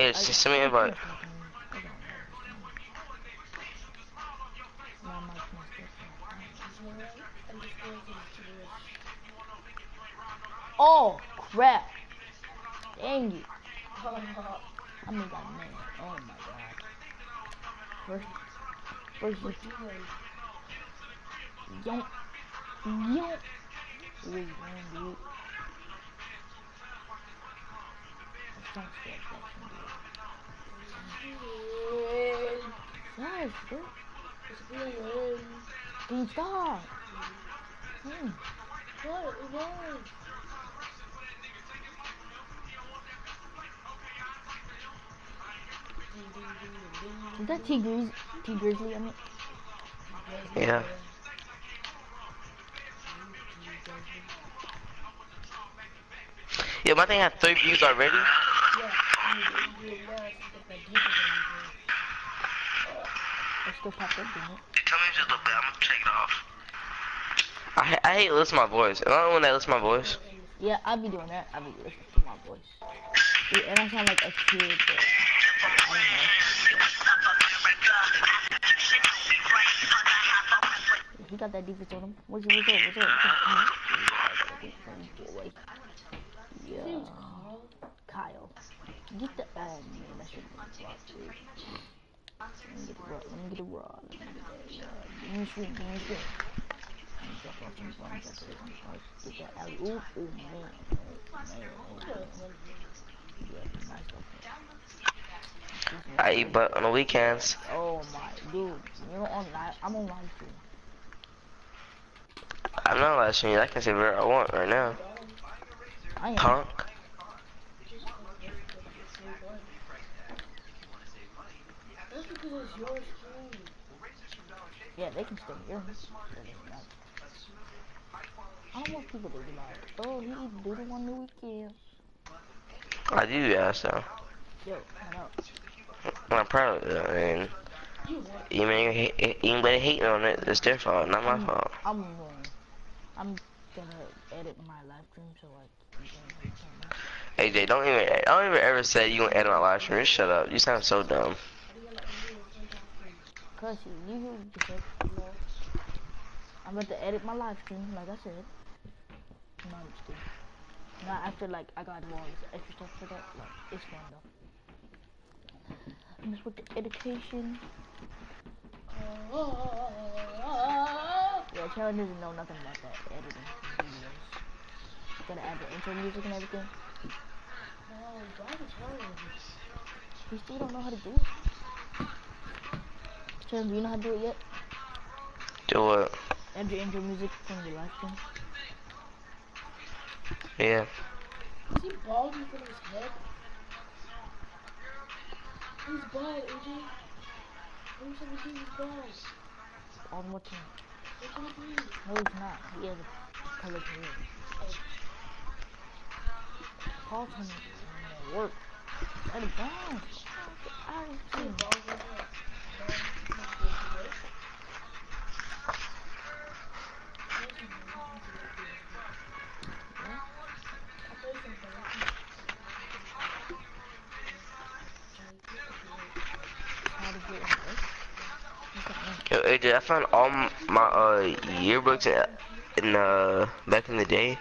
Hey, just send me an invite. Oh crap! Dang you! I mean that man. Oh my god. First, first you. Yonk. Yonk. Wait, man, dude. That's not scared, that's not Yes, dude. Stop? Hmm. What? It was. Is that T Grizzly? T Grizzly, I mean. Yeah. Yeah, my thing had three views already. It still popped up, didn't it? Tell me just a little bit. I'm gonna take it off. I I hate listening to my voice. Am I the only one that listens to my voice? Yeah, I'll be doing that. I'll be listening to my voice. Yeah, and I sound like a kid, but I don't know. He got that defense on him. What's, what's up? What's up? Boy. Yeah. Kyle. Get the. Oh man, that should be get that. Ooh, oh man. I eat butt on the weekends. Oh my dude, you're on live. I'm on live stream. I'm not live streaming. I can say whatever I want right now. Punk. Because it's your stream. Yeah, they can stay here. I don't want people to be like, oh, he eat doodle on the weekends. I do, yeah, so. Yo, I know. I'm proud of it. I mean, You hate, anybody hating on it, it's their fault, not my I'm- fault. I'm wrong. I'm gonna edit my live stream so like you can you can- AJ, don't even, don't even ever say you gonna edit my live stream. Just shut up. You sound so dumb. Cause you, just said, you know, I'm about to edit my live stream, like I said. No, I'm just kidding. Not after like I got all this extra stuff for that. Like it's fun though. I'm just with the education. Yeah, Karen doesn't know nothing about that editing videos. Gotta add the intro music and everything. You still don't know how to do it. Karen, do you know how to do it yet? Do what? Add your intro music from your live stream. Yeah. Is he bald in front of his head? He's bald, AJ. I'm 17, he's bald. On what team? I'm 17. No, he's not. He has a colored hair. Paul told me to work. Let it down. I don't see. That mean? Yo, AJ, I found all my uh yearbooks in, in uh back in the day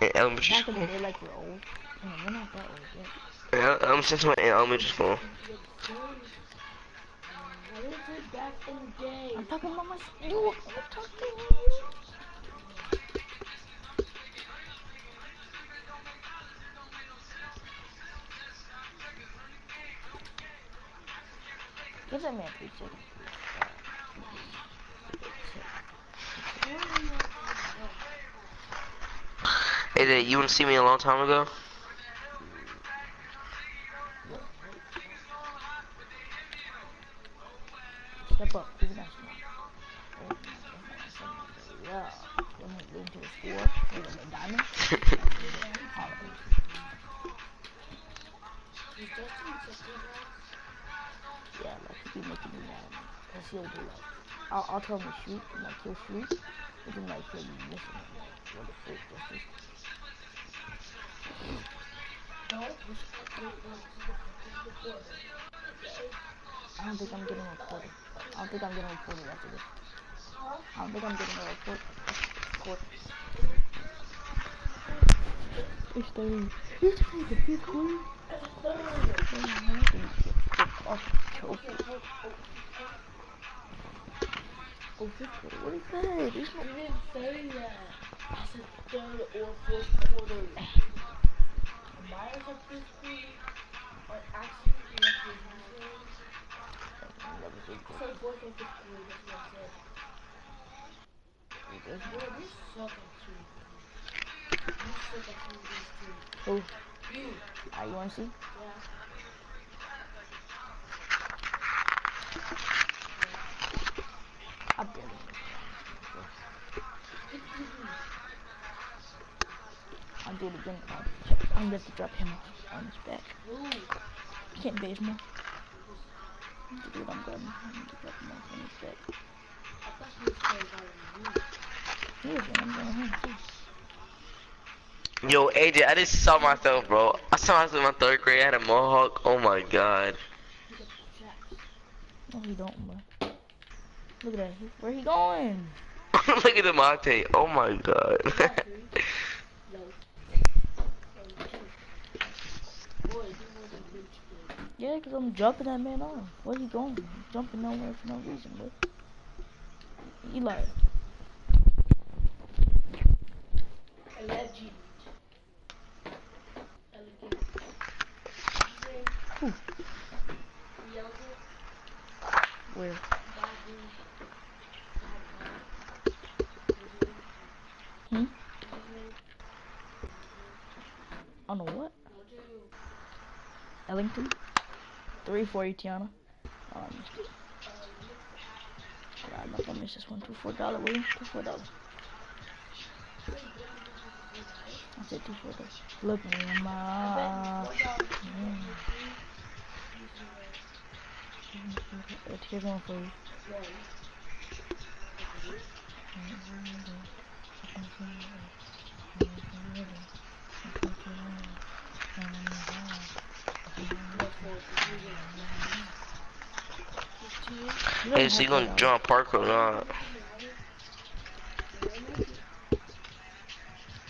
in elementary Back in the day, like we're old. No, we're not that old yet. Yeah, I'm since I went in elementary school. What is it back in? I'm talking about my you. I'm talking. Give that man three seconds. AJ, you wanna see me a long time ago? Step up. One. Yeah. Then we go into the store. We got a diamond. Holla. Yeah, like be making me mad. Be I'll, I'll tell him to shoot, and like he'll shoot, but then like he'll be missing it. What the frick, what's this? I don't think I'm getting reported. I don't think I'm getting reported after this. I don't think I'm getting a report. Report. It's thirty. It's like the fifth quarter. Oh, trophy. Oh, quarter. What is that? This You one. didn't say that. I said third or fourth quarter. Mine is a fifth quarter. Or actually, yes, it is. Never said I said fourth or fifth quarter. That's what I said. Bro, you suck at. You suck at shooting these two. Oh, You. you wanna see? Yeah. I barely. I'll do it again. I'll- I'm gonna have to drop him on his back. You can't base more. Dude, I'm grabbing him. I'm gonna drop him off on his back. I thought he was playing better than you. He is, and I'm going home too. Yo, AJ, I just saw myself, bro. I saw myself in my third grade. I had a mohawk. Oh my god. He got the chaps. No, he don't, bro. Look at that. Where he going? Look at the Monte. Oh my god. No. Boy, he was a bitch kid. Yeah, because I'm jumping that man on. Where he going? He's jumping nowhere for no reason, bro. Eli. A legend. Elegant. Who? Yellow. Where? Hmm? I don't know what. Ellington? 340 Tiana. Oh, I missed it. God, I'm not gonna miss this one. Two four dollar, William. Two four dollar. I said two four dollar. Look me my eyes. Mm. It's here's one for you. You don't hey, so you gonna jump park or not?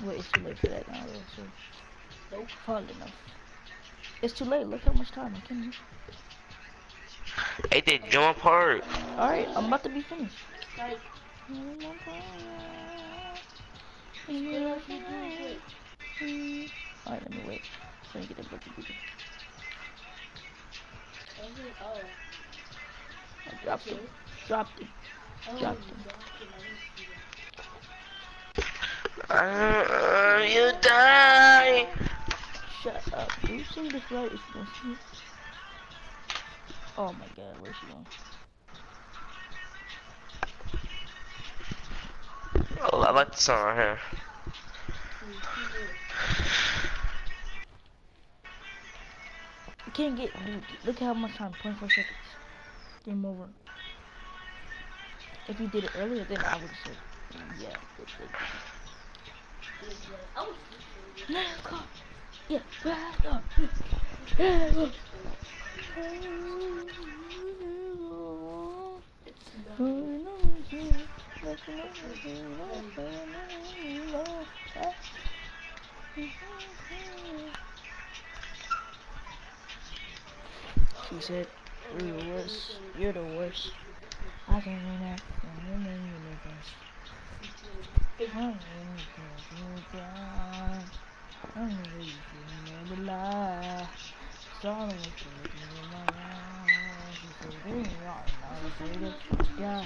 Wait, it's too late for that now. though, So, hardly enough. It's too late. Look how much time I can. Hey, they jump park. All right, I'm about to be finished. Like, Alright, let me wait. Let me get a of oh, I dropped him. Dropped him. Dropped him. dropped it. I Uh, didn't see that. you die. Shut up. Do you see this? If you it. Oh my god, where's she going? Oh, I like the song right here. Can't get. Dude, look how much time. 24 seconds. Game over. If you did it earlier, then I would said, yeah. Good, up. She said, You're the worst. You're the worst. I can't do that. I'm the universe. I'm the I'm reason of the lie. Sorry for in my eyes. She said, "Bring it on, I'm afraid yeah.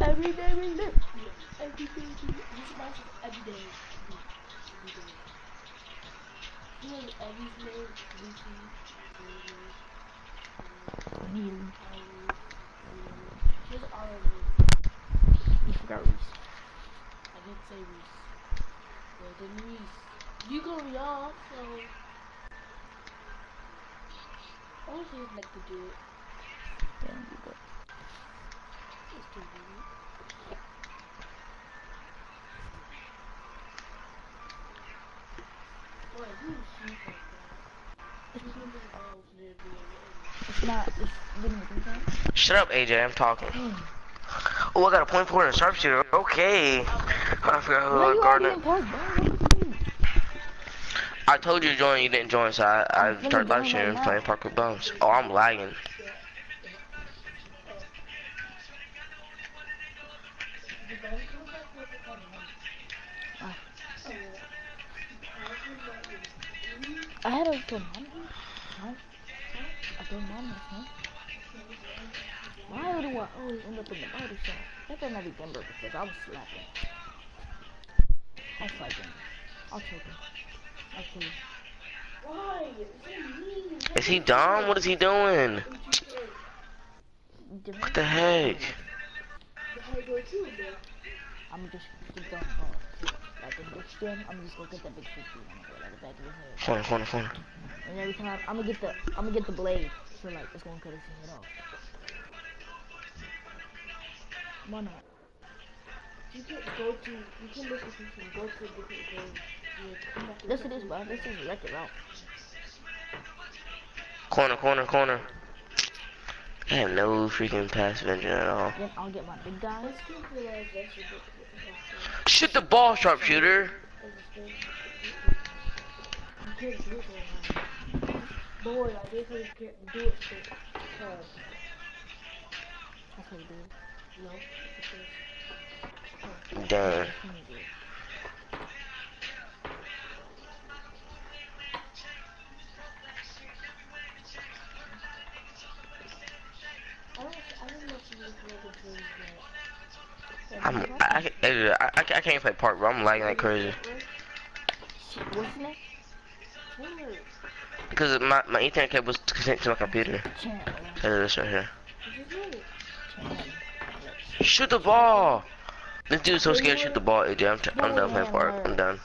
Every day we live. every day. Is my every day. Every day. Every day, weekly, daily, Nearly. hourly, daily. Here's hourly. You forgot Reese. I did say Reese. Well, then Reese. You gonna be off, so. I wish he'd like to do it. Damn, you go. Just to do it. Boy, who's she like that? Who's in the house, dude? Nah, it's been a good time. Shut up, AJ. I'm talking. Oh, I got a point forward and sharpshooter. Okay. I forgot who I you already guarded. in park, bro? What do you mean? I told you to join, you didn't join, so I, I started live streaming playing Parker Bums. Oh, I'm lagging. Ah. I had a good mom. Huh? A huh? Why do I always end up in the body shop? That better not be Denver because I was slapping. I'll fight him. I'll choke him. I'll kill him. Why? Is he dumb? What is he doing? What the heck? How you go too, bro? I'm just. Oh, like in this gym, I'm just gonna get that big 50 and go like the back of his head. Corner, corner, corner. And every time I'm gonna get the I'm gonna get the blade, so like it's gonna cut his head off. Why not? You can go to, you can listen to some, go to different games. You come back and Yes, it is, bro. This is record route. Corner, corner, corner. I have no freaking pass engine at all. Then I'll get my big guys. Let's keep the last that's your book. Shoot the ball, sharpshooter. Can't do it right now. I definitely can't do it fast. That's how you do it. No. I I yet. I'm, I, I, I, I can't play park, bro. I'm lagging like crazy. What's his name? Because my, my Ethernet cable was connected to my computer. Chandler. Because of this right here. did you do it? Chandler. Shoot the ball! This dude's so scared to shoot the ball, AJ. I'm, t I'm done playing park. I'm done.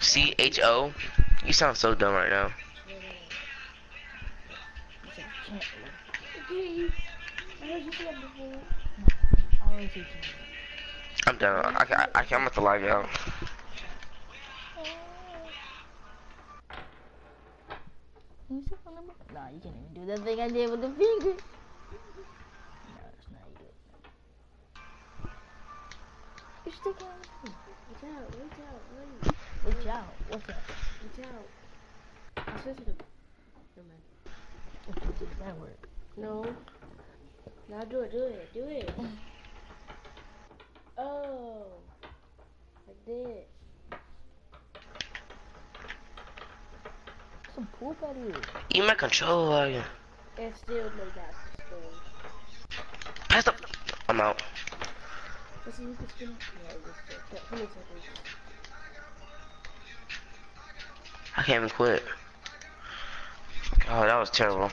C H O? You sound so dumb right now. He said Chandler. Okay. I'm done. I, I, I, I'm about to lag out. Can you see phone number? Nah, you can't even do that thing I did with the finger. No, that's not you. You're sticking out. Reach out, reach out, reach, Reach out. What's that? reach out. I said to the. Never mind. You did that word? No. Now do it, do it, do it. Oh. Like this. Some poop out here. You my control lagging. And still no spin. Pass up. I'm out. But see, you can spin. Yeah, just that feels like I can't even quit. Oh, that was terrible.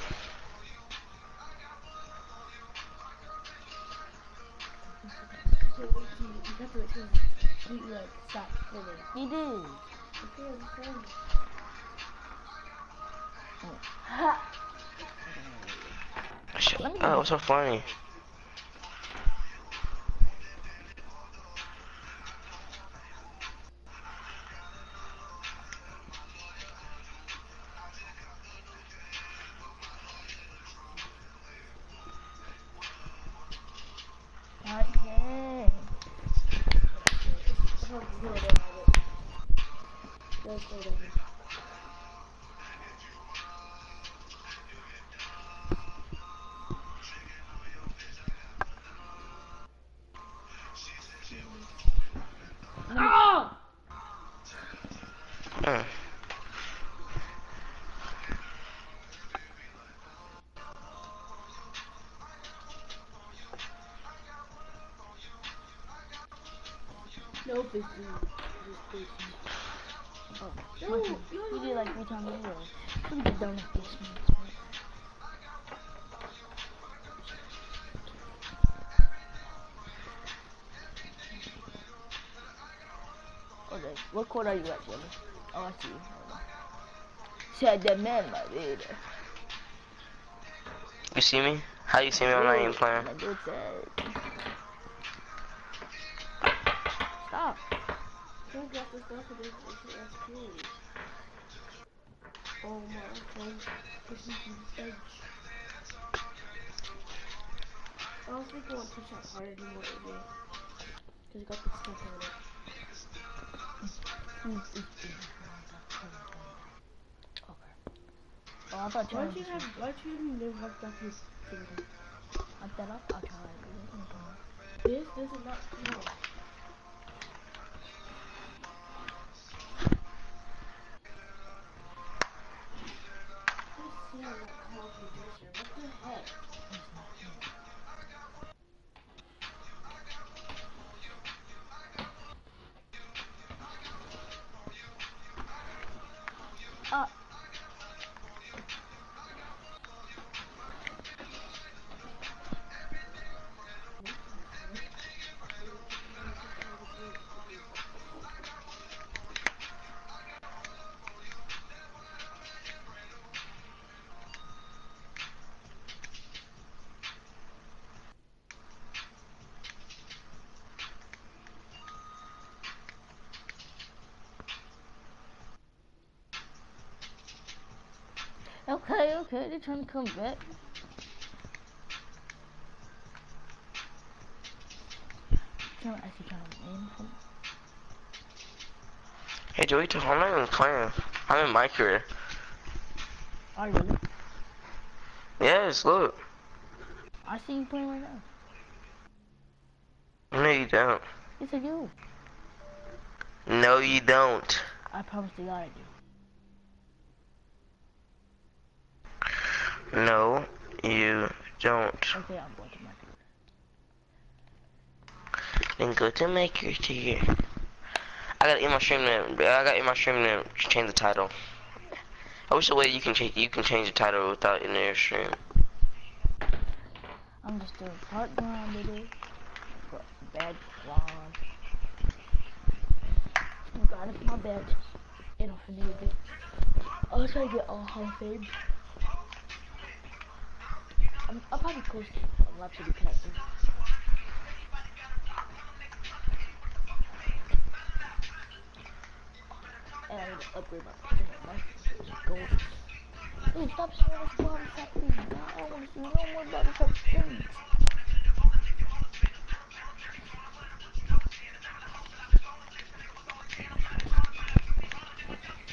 You you have to wait like stop spinning. You did. Okay, I'm trying. Ha! Shit. Let Oh, was so funny. Big deal. Just big. Oh, You no. did like three times in a row. Let me get this. Okay, what court are you at, Jimmy? Oh, I see. you. Said the man, my leader. You see me? How you see me? I'm not even playing. My dude said. Stop. still got the stuff in this SQ. Oh my god, this is the edge. I was thinking I want to push out harder than what it did. Cause it got the stuff on it. Okay. Oh, I thought Why'd you have, why'd you never have that this finger? I thought I'll try it. This, this is not, no. What the heck? Okay, okay, they're trying to come back. To actually trying to win from Hey, Joey, I'm not even playing. I'm in my career. Are you really? Yes, look. I see you playing right now. No, you don't. Yes, I do. No, you don't. I promise to God I do. No, you don't. Okay, I'm going to my career. Then go to my career. I gotta eat my stream name. I gotta eat my stream name. to Change the title. I wish the way you can change you can change the title without in your stream. I'm just doing part grind today. Badge grind. Oh god, it's my badges. And I need it. I'll try to get all Hall of Fame. I'm, I'll probably post a lot to the captain. And I need to upgrade my gold. Dude, stop showing us body top things. I don't want to see no more body top things.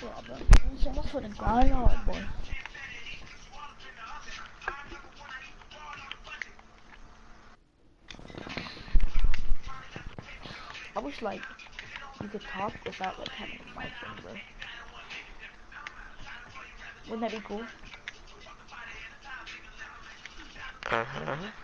Yeah, bro. I'm just gonna grind hard, boy. Like you could talk without like having a mic in, bro. Wouldn't that be cool? Uh huh.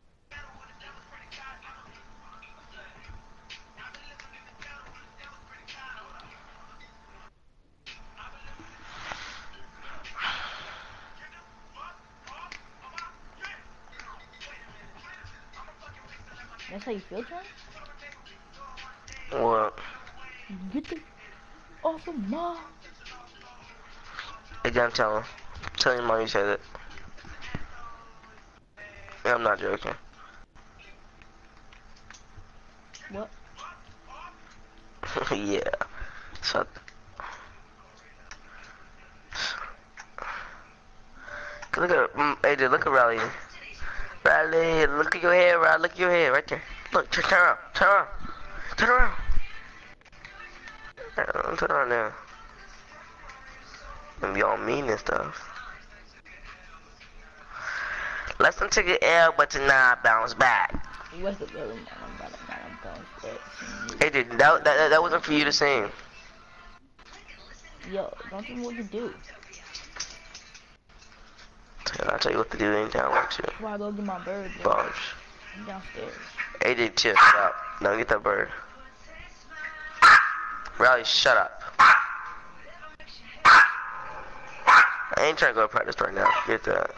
That's how you feel, Trent? What? Get the off of my Again, tell him. Tell your mom you said it. I'm not joking. what? yeah. So. Look at mm, AJ. Look at Riley. Riley, look at your hair, Riley. Look at your hair right there. Look, turn, around. Turn around. Turn around. Uh, Turn around now. And be all mean and stuff. Lesson take an L, but to not bounce back. What's the other one? I'm about to I'm going to AJ, that, that, that wasn't for you to sing. Yo, don't tell me what to do. I'll tell you what to do anytime I want to. I go get my bird. I'm downstairs. AJ, chill, shut up. No, get that bird. Riley, shut up. I ain't trying to go to practice right now. Get that.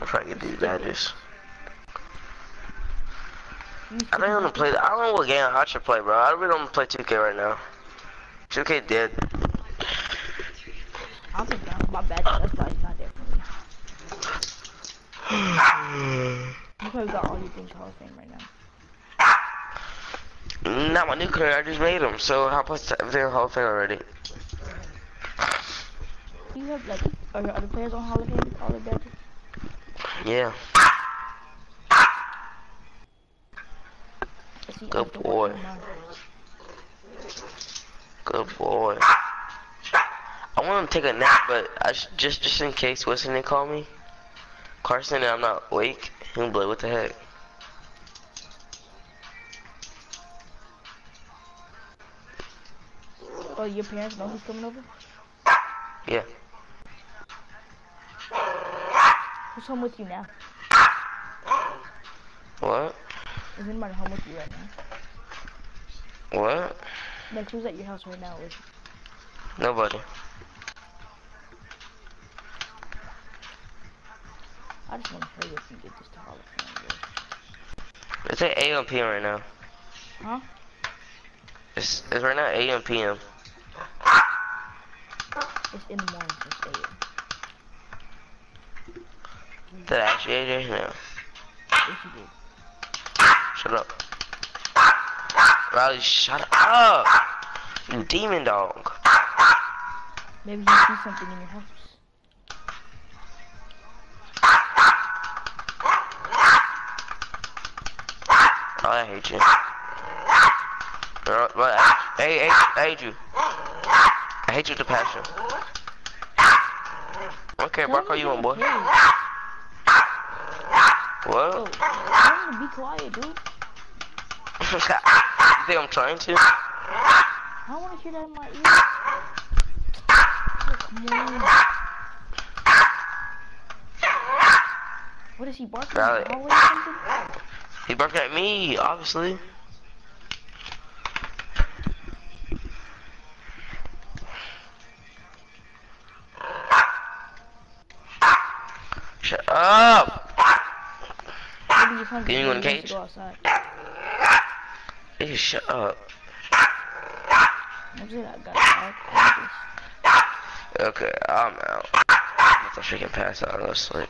I'm trying to get these badges. I don't sitting want to play. I don't know what game I should play, bro. I really don't want to play 2K right now. 2K dead. I'll take down my badge. That's why it's not there for me. You probably got all your things Hall of Fame right now. Mm, not my new career. I just made them. So how everything in Hall of Fame already? Do you have like are your other players on Hall of Fame? All their badges? Yeah. Good boy. Good boy. I want to take a nap, but I sh just just in case what's his name call me, Carson, and I'm not awake. Like, what the heck? Oh, your parents know who's coming over? Yeah. Who's home with you now? What? Is anybody home with you right now? What? Like who's at your house right now Nobody. I just want to hurry up and get this to Hall of Fame, bro. It's at AM PM right now. Huh? It's it's right now AM PM. It's in the morning since 8 Did I you AJ? No. Yes, you did. Shut up. Riley, shut up. You demon dog. Maybe you see something in your house. Oh, I hate you. Girl, What? Hey, hey, I hate you. I hate you with a passion. Okay, Brock, how you on, boy? What? tell him to be quiet, dude. you think I'm trying to? I don't want to hear that in my ear. What is he barking in Valid. He barked at me, obviously. Shut up! He's. Can you in cage? Hey, shut up. Okay, I'm out. I thought she can pass out. Let's sleep.